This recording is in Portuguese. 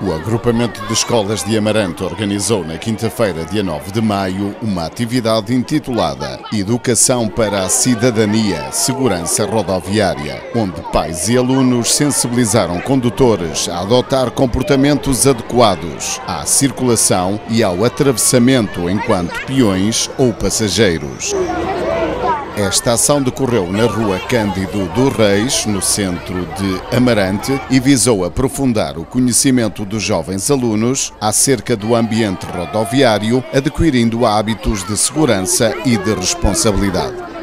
O agrupamento de escolas de Amarante organizou na quinta-feira, dia 9 de maio, uma atividade intitulada Educação para a Cidadania, Segurança Rodoviária, onde pais e alunos sensibilizaram condutores a adotar comportamentos adequados à circulação e ao atravessamento enquanto peões ou passageiros. Esta ação decorreu na rua Cândido do Reis, no centro de Amarante, e visou aprofundar o conhecimento dos jovens alunos acerca do ambiente rodoviário, adquirindo hábitos de segurança e de responsabilidade.